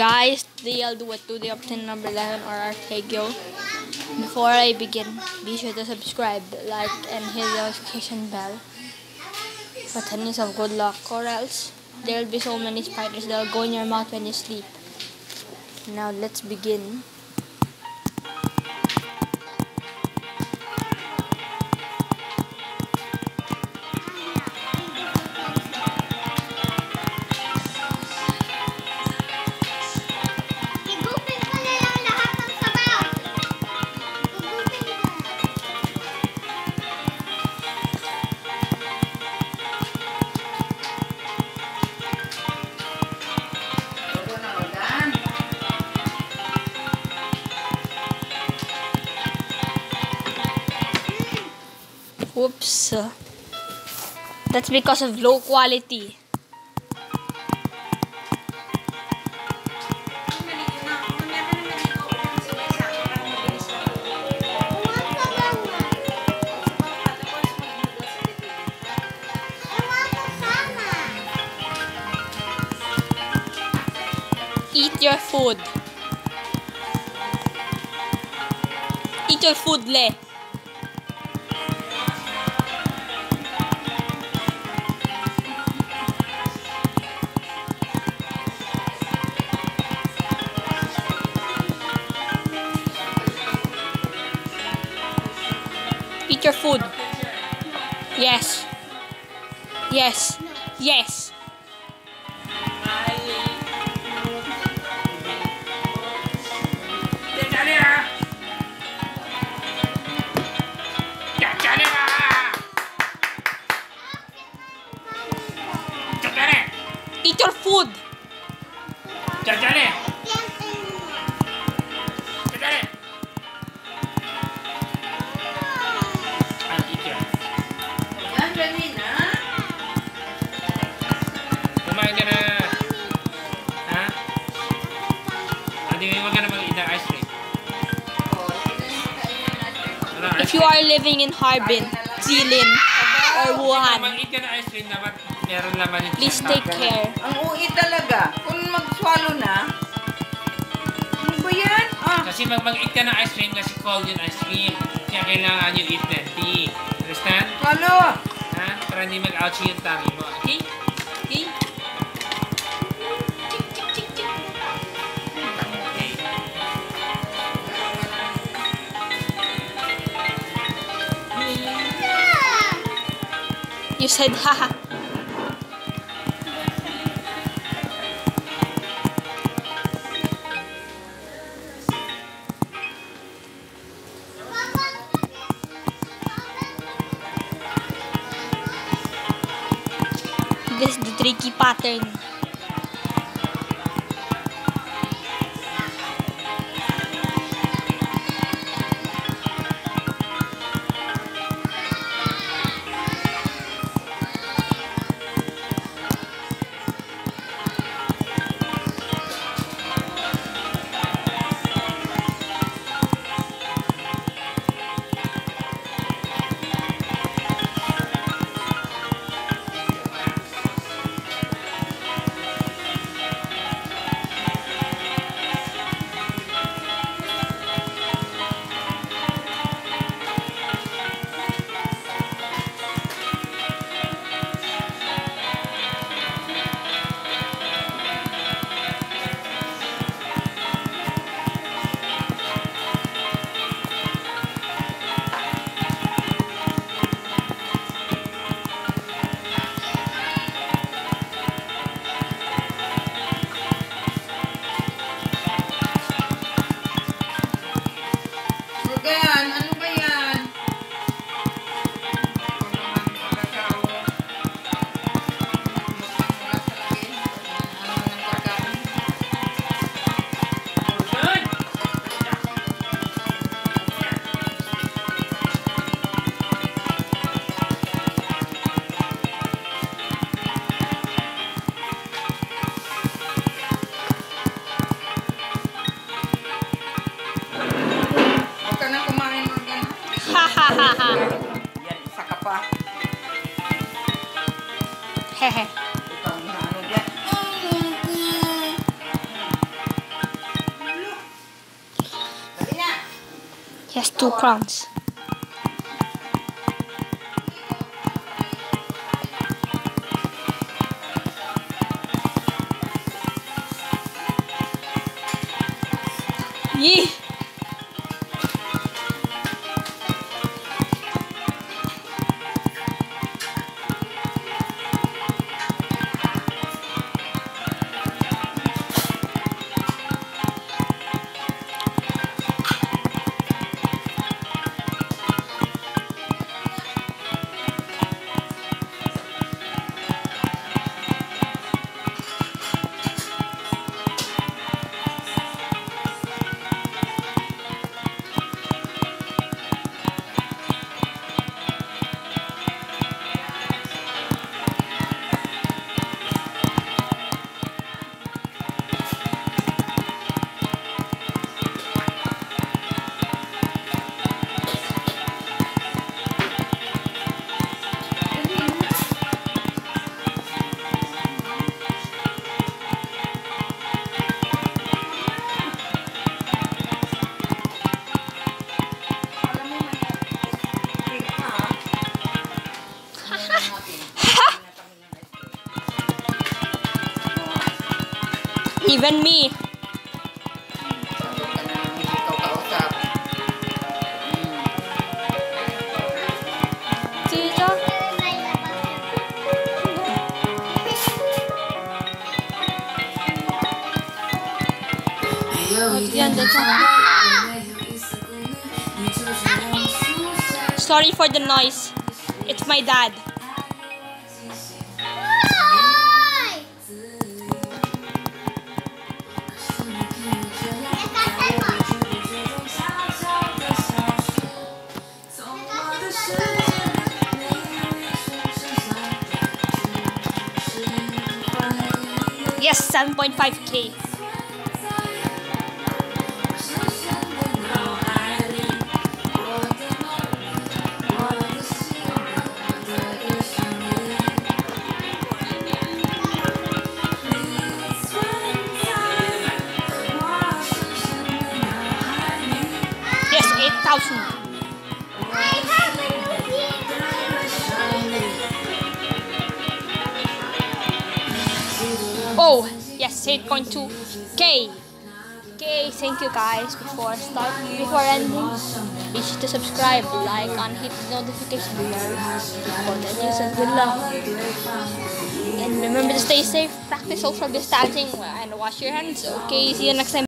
Guys, today I'll do a Etude option number 11 or Arpeggio. Before I begin, be sure to subscribe, like, and hit the notification bell. For tennis of good luck, or else there'll be so many spiders that'll go in your mouth when you sleep. Now let's begin. Whoops. That's because of low quality. Eat your food. Eat your food, le. Eat your food. Yes. Yes. Yes. Hindi mo ka na mag-eat ng ice cream. Ice If you are living in Harbin, Jilin, or? Wuhan, Mag-eat ka ng ice cream, dapat meron laman yung please take care. Ang ui talaga. Kung mag-swallow na, ano ba yan? Ah, Kasi mag mag-eat ka ng ice cream kasi cold yung ice cream. Kaya kailangan you eat plenty. Understand? swallow. Ha? Para hindi mag-ouchie yung tummy mo. Okay? You said, haha. This is the tricky pattern. He has two crowns. Yeah. Yan, that's Sorry for the noise. It's my dad. Yes, 7.5k. Yes, 8,000. Yes, 8.2k. Okay, thank you guys. Before start, before ending, be sure to subscribe, like, and hit the notification bell for the and good luck. And remember to stay safe, practice social distancing, and wash your hands. Okay, see you next time.